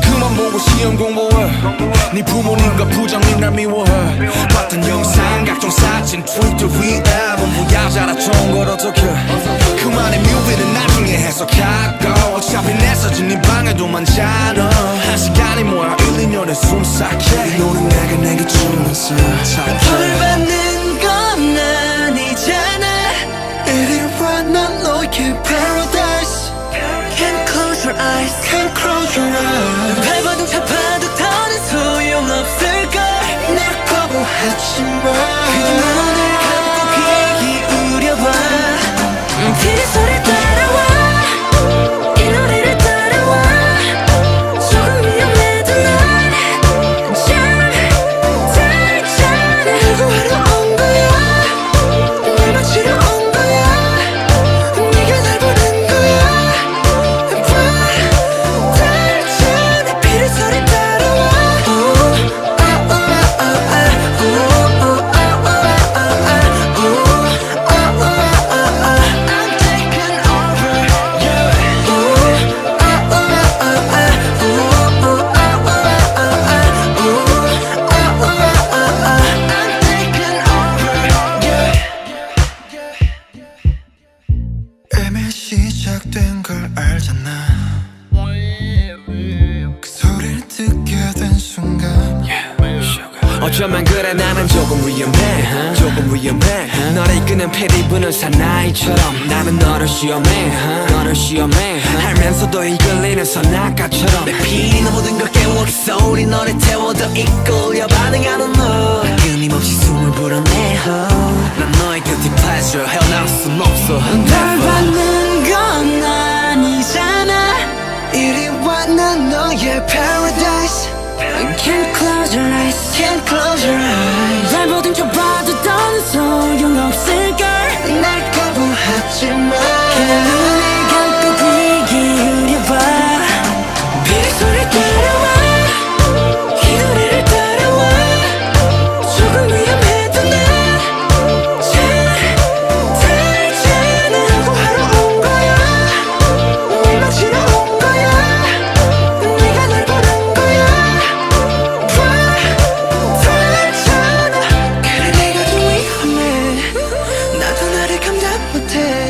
보고 시험 공부해. 네 부모님과 부장님 날 미워해. 봤던 영상 각종 사진 트위터 위에 전부 야자라 좋은 걸 어떡해? 그만의 뮤비는 나중에 해석하고 어차피 내 사진 네 방에도 많잖아 한 시간이 뭐야? 1, 2년에 숨삭해 너는 내가 내게 벌 착해 받는 건 아니잖아. 이리 와난 너의 paradise. Can't close your eyes for us 시작된 걸 알잖아. 그 소리를 듣게 된 순간. 어쩌면 그래 나는 조금 위험해 조금 위험해 너를 이끄는 피리 부는 사나이처럼 나는 너를 시험해 너를 시험해 알면서도 이끌리는 선악가처럼 내 피리 너 모든 걸 깨워 그 소리 너를 태워 더 이끌려 반응하는 너. 끊임없이 이리 와난 너의 paradise Can't close your eyes Can't close your eyes 발버둥 쳐봐 pretend